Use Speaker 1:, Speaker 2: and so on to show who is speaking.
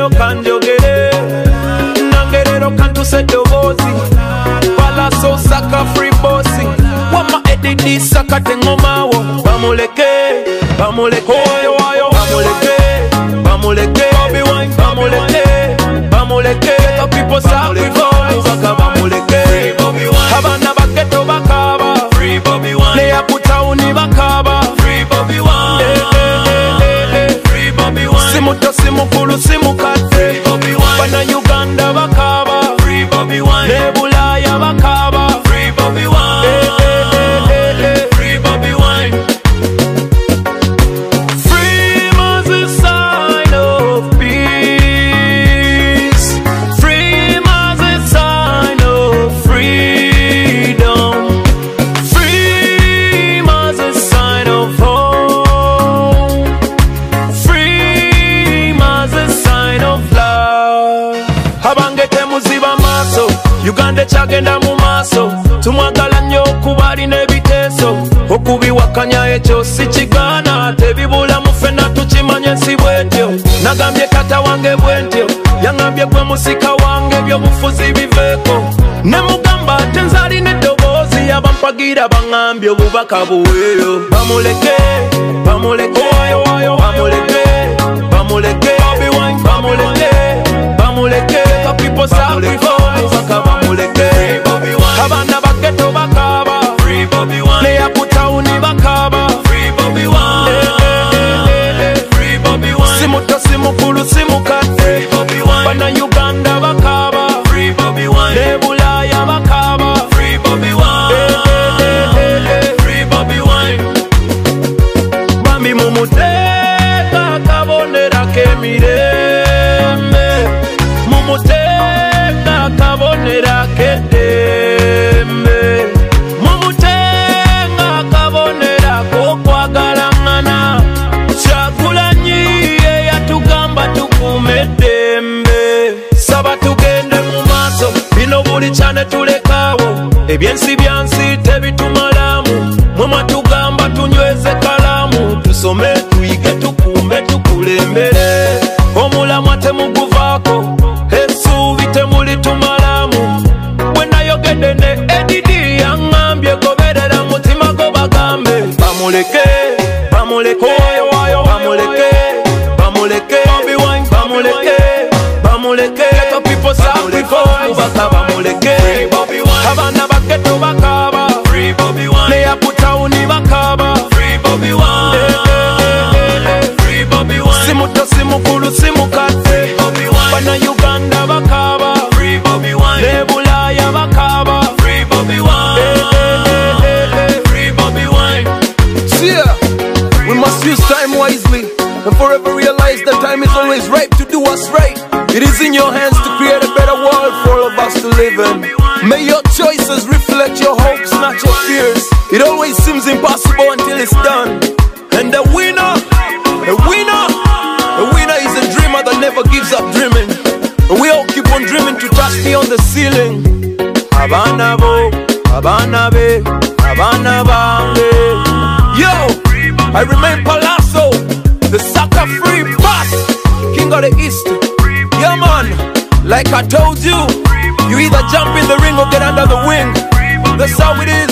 Speaker 1: leero kanjogere nange leero kantuse eddoboozi palaso saka free bosi wama edidi saka teŋomaawo bamuleke bamuleke bamuleke bamuleke bamuleke bamuleke simuto simukulu simukadde bannayuganda uganda ekyagenda mu maaso. Tumwagala nnyo okuba alina ebiteeso okubiwakanya ekyo si kigaana. Tebibula mu ffenna tukimanye ensi bwetyo nagambye tata wange bwentyo. Yaŋambye gwe musika wange ebyobufuzi biveeko. Ne mugamba ate nzalina eddoboozi abampagira baŋambye obubaka buweeyo. Bamuleke bamuleke. Bamuleke akabonera k'emirembe mu muteeka akabonera k'eddembe mu muteeka akabonera k'okwagalaŋŋana kyagulanyi eyatugamba tukuuma eddembe saba tugende mu maaso bino buli kyane tulekaawo ebyensi byansi tebitumalamu tusome tuyige tukumbe tukulembere. Omulamwa temuguvaako essuubi temulitumalamu bwe nayogedde ne edidi yaŋŋambye goberera mutima go bagambe. Bamuleke bamuleke bamuleke bamuleke bamuleke bamuleke. The people sacrifice baka bamuleke
Speaker 2: wisely and forever realize that time is always right to do us right. It is in your hands to create a better world for all of us to live in. May your choices reflect your hopes, not your fears. It always seems impossible until it's done. And the winner, the winner, the winner is a dreamer that never gives up dreaming. And we all keep on dreaming to touch beyond the ceiling.
Speaker 1: abaana bo bange
Speaker 2: Yo, I remain like I told you, you either jump in the ring or get under the wing. That's how it is,